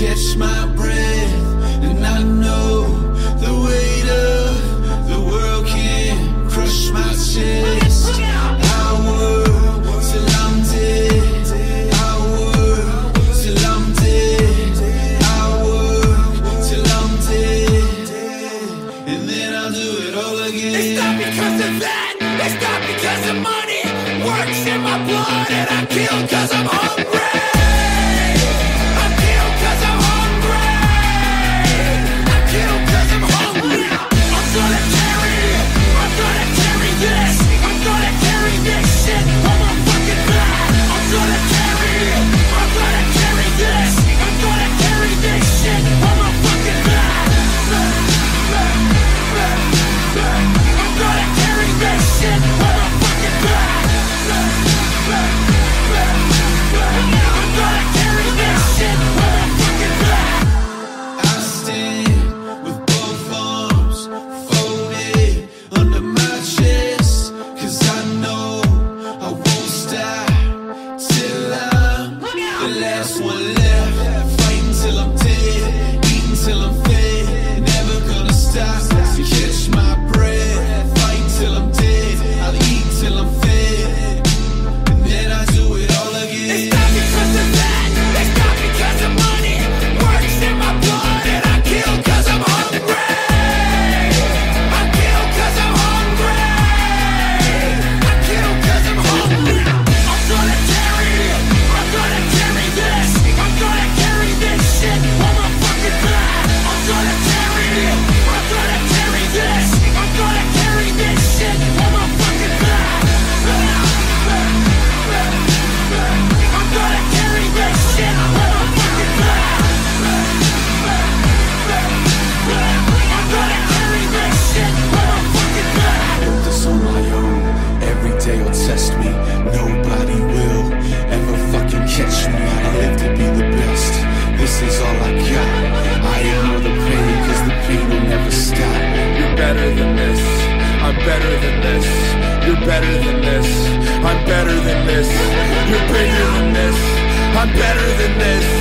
catch my breath and I know the weight of the world can crush my chest. I till I'm dead. I till I'm dead. I till I'm dead. And then I'll do it all again. Because of that. It's not because of money. Works in my blood and I kill cause I'm hungry. better than this. You're better than this. I'm better than this. You're bigger than this. I'm better than this.